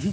Lagi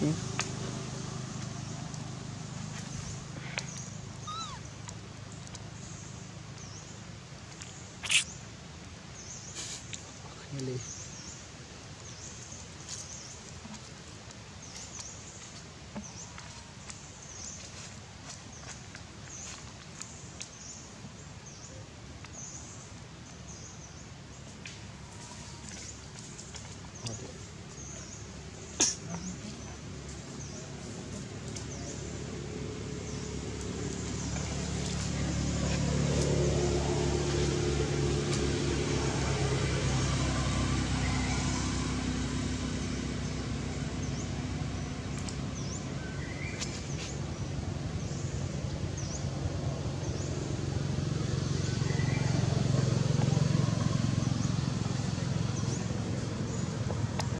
这里。